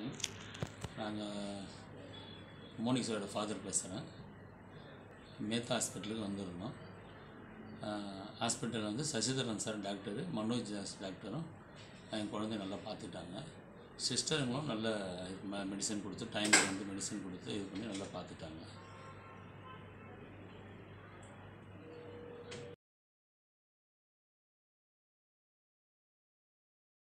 Morning நாங்கள் மோனிஷோட father பேசுகிறேன் மேத்தா ஹாஸ்பிட்டலுக்கு வந்திருந்தோம். ஹாஸ்பிட்டல் வந்து சசிதரன் சார் டாக்டரு மனோஜ் தாஸ் டாக்டரும் என் குழந்தைய நல்லா பார்த்துட்டாங்க. சிஸ்டருங்களும் நல்ல மெடிசன் கொடுத்து டைமுக்கு வந்து மெடிசன் கொடுத்து இது பண்ணி நல்லா பார்த்துட்டாங்க.